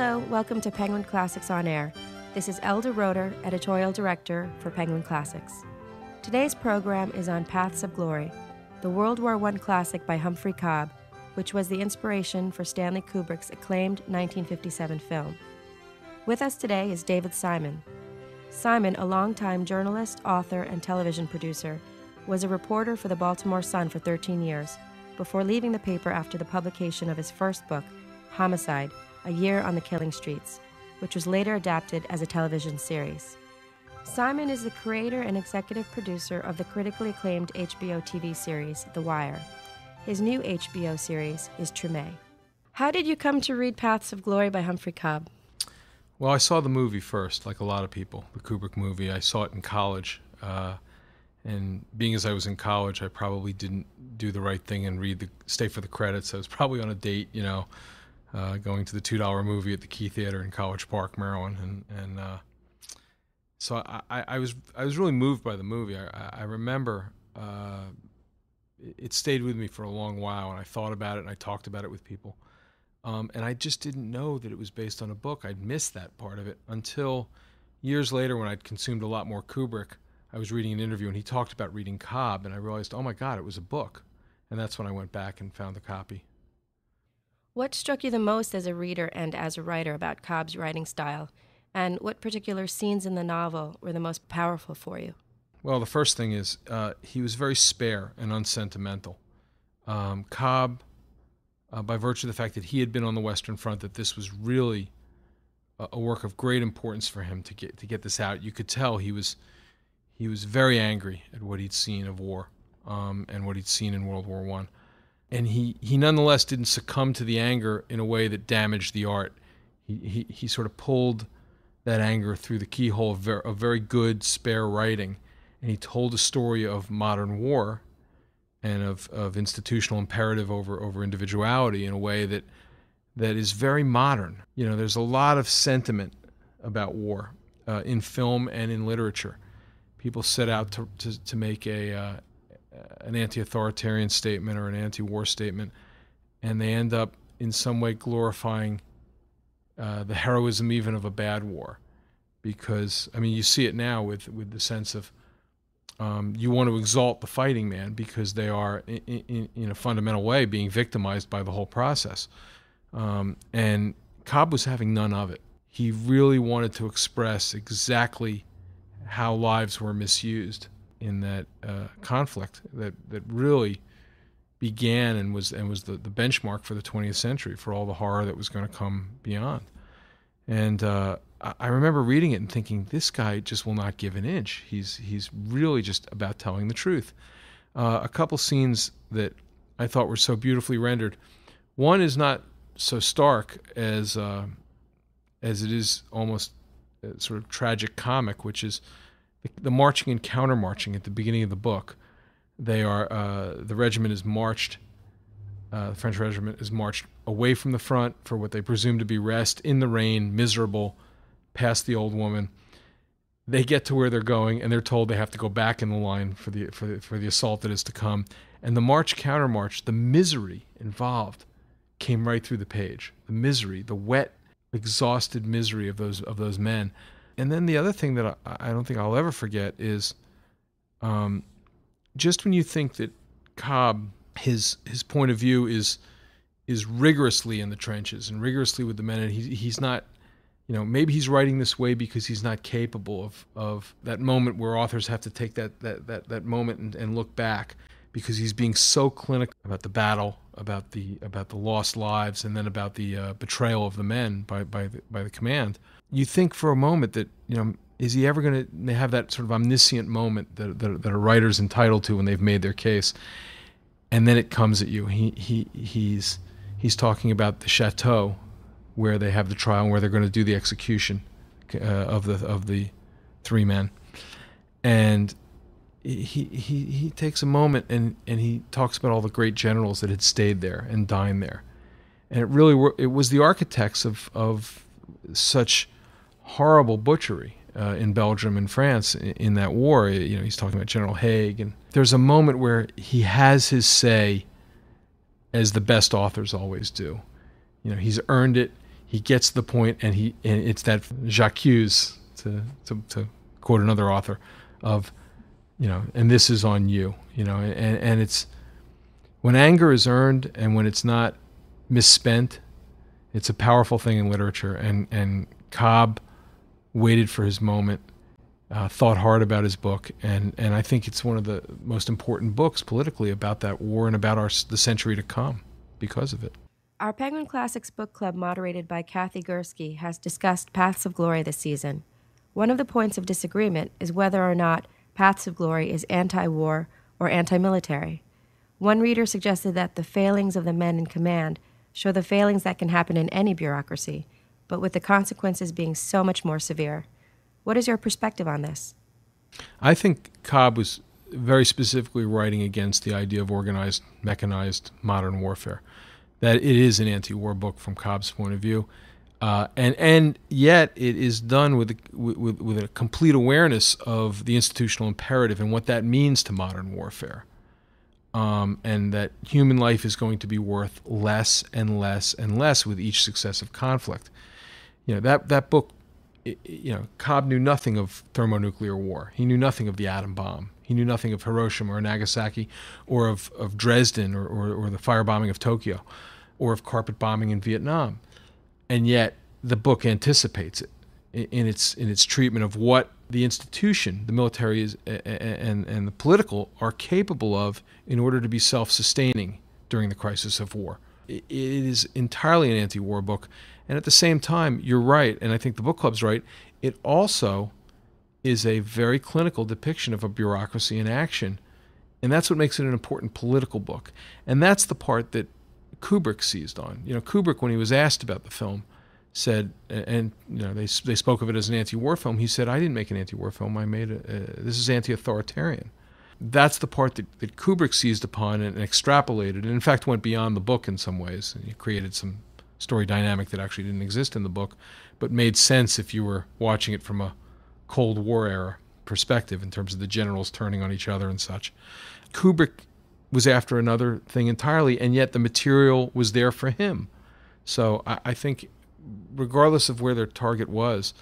Hello, welcome to Penguin Classics on Air. This is Elda Rotor, editorial director for Penguin Classics. Today's program is on Paths of Glory, the World War I classic by Humphrey Cobb, which was the inspiration for Stanley Kubrick's acclaimed 1957 film. With us today is David Simon. Simon, a longtime journalist, author, and television producer, was a reporter for the Baltimore Sun for 13 years before leaving the paper after the publication of his first book, Homicide A Year on the Killing Streets, which was later adapted as a television series. Simon is the creator and executive producer of the critically acclaimed HBO TV series, The Wire. His new HBO series is Treme. How did you come to read Paths of Glory by Humphrey Cobb? Well, I saw the movie first, like a lot of people, the Kubrick movie. I saw it in college. Uh, and being as I was in college, I probably didn't do the right thing and read the stay for the credits. I was probably on a date, you know, uh, going to the two dollar movie at the Key Theater in College Park, Maryland, and and uh, so I, I, was I was really moved by the movie. I, I remember uh, it stayed with me for a long while, and I thought about it and I talked about it with people, um, and I just didn't know that it was based on a book. I'd missed that part of it until years later when I'd consumed a lot more Kubrick. I was reading an interview and he talked about reading Cobb, and I realized, oh my God, it was a book. And that's when I went back and found the copy. What struck you the most as a reader and as a writer about Cobb's writing style? And what particular scenes in the novel were the most powerful for you? Well, the first thing is uh, he was very spare and unsentimental. Um, Cobb, uh, by virtue of the fact that he had been on the Western Front, that this was really a, a work of great importance for him to get to get this out. You could tell he was he was very angry at what he'd seen of war um, and what he'd seen in World War One, and he he nonetheless didn't succumb to the anger in a way that damaged the art. He he, he sort of pulled that anger through the keyhole of very, of very good spare writing, and he told a story of modern war and of, of institutional imperative over over individuality in a way that that is very modern. You know, there's a lot of sentiment about war uh, in film and in literature. People set out to to, to make a uh, an anti-authoritarian statement or an anti-war statement, and they end up in some way glorifying uh, the heroism even of a bad war, because I mean you see it now with with the sense of um, you want to exalt the fighting man because they are in, in, in, a fundamental way being victimized by the whole process, um, and Cobb was having none of it. He really wanted to express exactly how lives were misused in that uh, conflict that that really began and was and was the, the benchmark for the 20th century for all the horror that was going to come beyond. And uh, I remember reading it and thinking, this guy just will not give an inch. He's he's really just about telling the truth. Uh, a couple scenes that I thought were so beautifully rendered. One is not so stark as uh, as it is almost uh, sort of tragic comic, which is the marching and counter marching at the beginning of the book. They are uh, the regiment is marched. Uh, the French regiment is marched away from the front for what they presume to be rest in the rain, miserable, past the old woman. They get to where they're going, and they're told they have to go back in the line for the for the, for the assault that is to come. And the march counter march, the misery involved, came right through the page. The misery, the wet, exhausted misery of those of those men and then the other thing that I, I don't think I'll ever forget is, um, just when you think that Cobb his his point of view is is rigorously in the trenches and rigorously with the men, and he, he's not, you know, maybe he's writing this way because he's not capable of of that moment where authors have to take that that that, that moment and, and look back because he's being so clinical about the battle, about the about the lost lives, and then about the uh, betrayal of the men by by the, by the command you think for a moment that you know is he ever going to they have that sort of omniscient moment that, that, that a writer's entitled to when they've made their case and then it comes at you. He, he he's he's talking about the chateau where they have the trial and where they're going to do the execution uh, of the of the three men. And he, he he takes a moment and and he talks about all the great generals that had stayed there and dined there and it really were, it was the architects of of such horrible butchery uh, in Belgium and France in, in, that war. You know, he's talking about General Haig, and there's a moment where he has his say, as the best authors always do. You know, he's earned it. he gets the point, and he and it's that j'accuse to, to to quote another author of you know, and this is on you, you know, and and it's when anger is earned and when it's not misspent, it's a powerful thing in literature. And and Cobb waited for his moment, uh, thought hard about his book, and and I think it's one of the most important books politically about that war and about our the century to come because of it. Our Penguin Classics book club, moderated by Kathy Gursky, has discussed Paths of Glory this season. One of the points of disagreement is whether or not Paths of Glory is anti war or anti military. One reader suggested that the failings of the men in command show the failings that can happen in any bureaucracy, but with the consequences being so much more severe. What is your perspective on this? I think Cobb was very specifically writing against the idea of organized, mechanized modern warfare. That it is an anti war book from Cobb's point of view. Uh, and and yet it is done with with with a complete awareness of the institutional imperative and what that means to modern warfare, um, and that human life is going to be worth less and less and less with each successive conflict. You know that that book, you know, Cobb knew nothing of thermonuclear war. He knew nothing of the atom bomb. He knew nothing of Hiroshima or Nagasaki, or of of Dresden or or, or the firebombing of Tokyo, or of carpet bombing in Vietnam and yet the book anticipates it in its in its treatment of what the institution, the military is, and and the political are capable of in order to be self-sustaining during the crisis of war. It is entirely an anti-war book, and at the same time, you're right, and I think the book club's right. It also is a very clinical depiction of a bureaucracy in action, and that's what makes it an important political book. And that's the part that Kubrick seized on. You know, Kubrick, when he was asked about the film, said, and you know, they they spoke of it as an anti-war film. He said, "I didn't make an anti-war film. I made a, a this is anti-authoritarian." That's the part that, that Kubrick seized upon and extrapolated, and in fact went beyond the book in some ways. And he created some story dynamic that actually didn't exist in the book, but made sense if you were watching it from a Cold War era perspective in terms of the generals turning on each other and such. Kubrick was after another thing entirely, and yet the material was there for him. So I, I think, regardless of where their target was,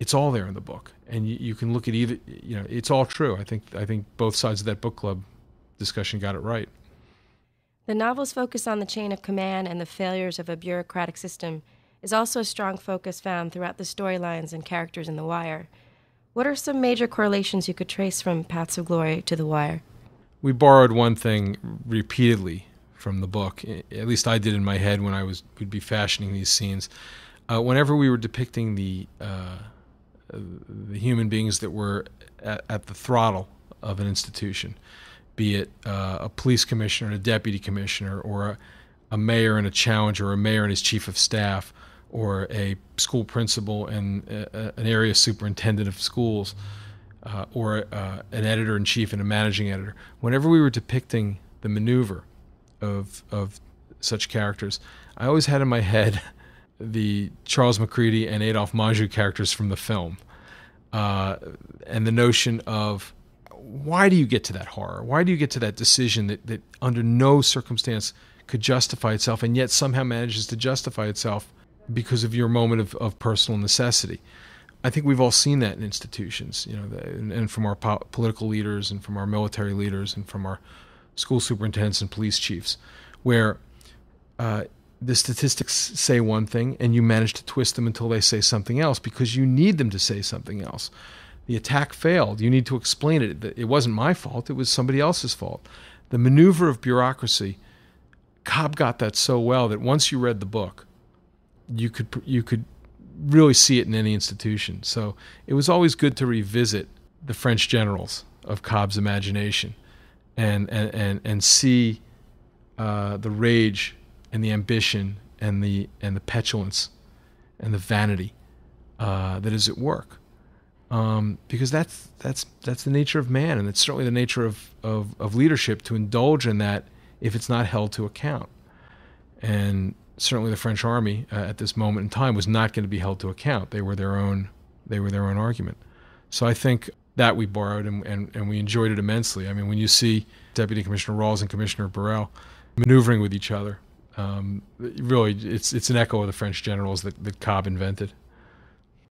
it's all there in the book, and you, you, can look at either. You know, it's all true. I think I think both sides of that book club discussion got it right. The novel's focus on the chain of command and the failures of a bureaucratic system is also a strong focus found throughout the storylines and characters in The Wire. What are some major correlations you could trace from Paths of Glory to The Wire? We borrowed one thing repeatedly from the book. At least I did in my head when I was would be fashioning these scenes. Uh, whenever we were depicting the uh, the human beings that were at, at, the throttle of an institution, be it uh, a police commissioner and a deputy commissioner, or a, a, mayor and a challenger, or a mayor and his chief of staff, or a school principal and a, an area superintendent of schools uh, or uh, an editor in chief and a managing editor, whenever we were depicting the maneuver of of such characters, I always had in my head the Charles Macready and Adolphe Menjou characters from the film, uh, and the notion of why do you get to that horror? Why do you get to that decision that, that under no circumstance could justify itself, and yet somehow manages to justify itself because of your moment of, of personal necessity? I think we've all seen that in institutions, you know, and, and from our po- political leaders and from our military leaders and from our school superintendents and police chiefs, where uh, the statistics say one thing and you manage to twist them until they say something else because you need them to say something else. The attack failed. You need to explain it. It wasn't my fault. It was somebody else's fault. The maneuver of bureaucracy, Cobb got that so well that once you read the book, you could you could really see it in any institution. So it was always good to revisit the French generals of Cobb's imagination and, and, and, and see uh, the rage and the ambition and the, and the petulance and the vanity uh, that is at work. Um, because that's, that's, that's the nature of man, and it's certainly the nature of, of, of leadership to indulge in that if it's not held to account. And certainly the French army uh, at this moment in time was not going to be held to account. They were their own they were their own argument. So I think that we borrowed and, and, and we enjoyed it immensely. I mean, when you see Deputy Commissioner Rawls and Commissioner Burrell maneuvering with each other um, really, it's it's an echo of the French generals that, that Cobb invented.